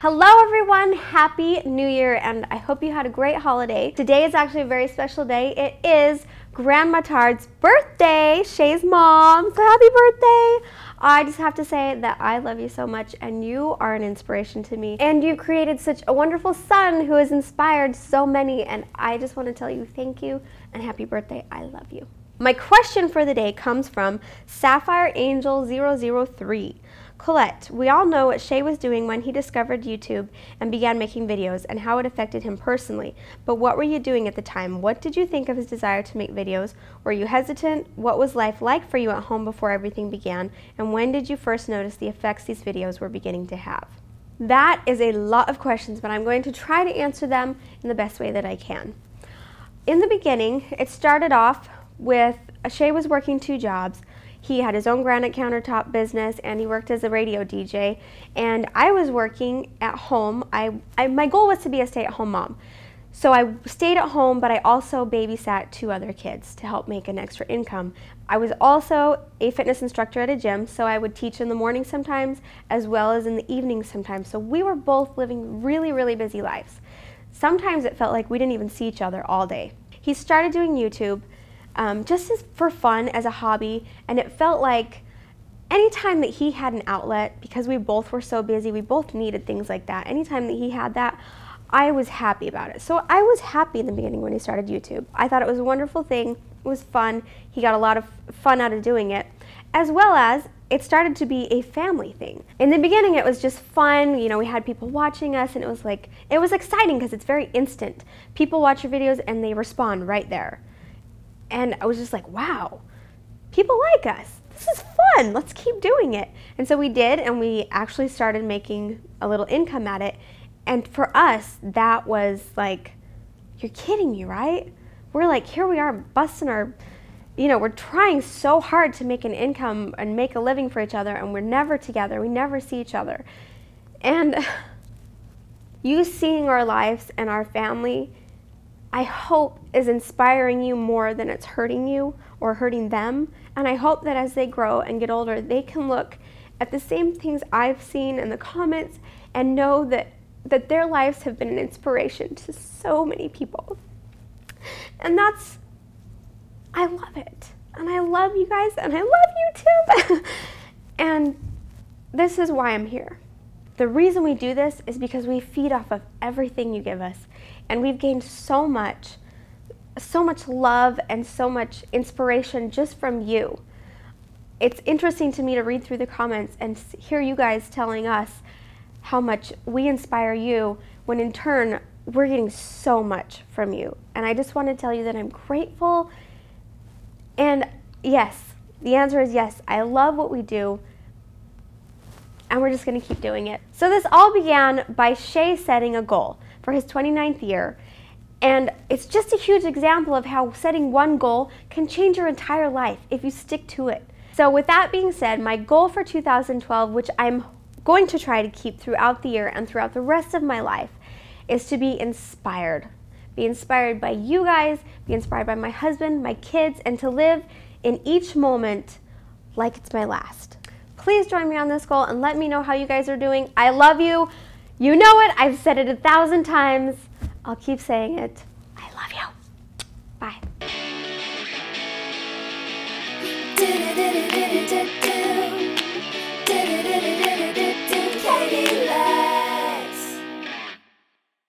Hello everyone, Happy New Year and I hope you had a great holiday. Today is actually a very special day. It is Grandma Tard's birthday, Shay's mom, so happy birthday! I just have to say that I love you so much and you are an inspiration to me. And you created such a wonderful son who has inspired so many and I just want to tell you thank you and happy birthday. I love you. My question for the day comes from Sapphire Angel 003. Colette, we all know what Shay was doing when he discovered YouTube and began making videos and how it affected him personally. But what were you doing at the time? What did you think of his desire to make videos? Were you hesitant? What was life like for you at home before everything began? And when did you first notice the effects these videos were beginning to have? That is a lot of questions, but I'm going to try to answer them in the best way that I can. In the beginning, it started off with Shay was working two jobs. He had his own granite countertop business and he worked as a radio DJ. And I was working at home. I, I my goal was to be a stay-at-home mom. So I stayed at home, but I also babysat two other kids to help make an extra income. I was also a fitness instructor at a gym, so I would teach in the morning sometimes as well as in the evening sometimes. So we were both living really, really busy lives. Sometimes it felt like we didn't even see each other all day. He started doing YouTube um, just as for fun as a hobby. And it felt like anytime that he had an outlet, because we both were so busy, we both needed things like that. Anytime that he had that, I was happy about it. So I was happy in the beginning when he started YouTube. I thought it was a wonderful thing. It was fun. He got a lot of fun out of doing it, as well as it started to be a family thing. In the beginning, it was just fun. You know, we had people watching us, and it was like, it was exciting because it's very instant. People watch your videos and they respond right there. And I was just like, wow, people like us. This is fun. Let's keep doing it. And so we did, and we actually started making a little income at it. And for us, that was like, you're kidding me, right? We're like, here we are busting our, you know, we're trying so hard to make an income and make a living for each other, and we're never together. We never see each other. And you seeing our lives and our family I hope is inspiring you more than it's hurting you or hurting them. And I hope that as they grow and get older, they can look at the same things I've seen in the comments and know that, that their lives have been an inspiration to so many people. And that's, I love it. And I love you guys, and I love YouTube. and this is why I'm here. The reason we do this is because we feed off of everything you give us. And we've gained so much, so much love and so much inspiration just from you. It's interesting to me to read through the comments and hear you guys telling us how much we inspire you when in turn we're getting so much from you. And I just want to tell you that I'm grateful. And yes, the answer is yes. I love what we do and we're just going to keep doing it. So this all began by Shay setting a goal for his 29th year. And it's just a huge example of how setting one goal can change your entire life if you stick to it. So with that being said, my goal for 2012, which I'm going to try to keep throughout the year and throughout the rest of my life, is to be inspired. Be inspired by you guys, be inspired by my husband, my kids, and to live in each moment like it's my last. Please join me on this goal and let me know how you guys are doing. I love you. You know it. I've said it a thousand times. I'll keep saying it.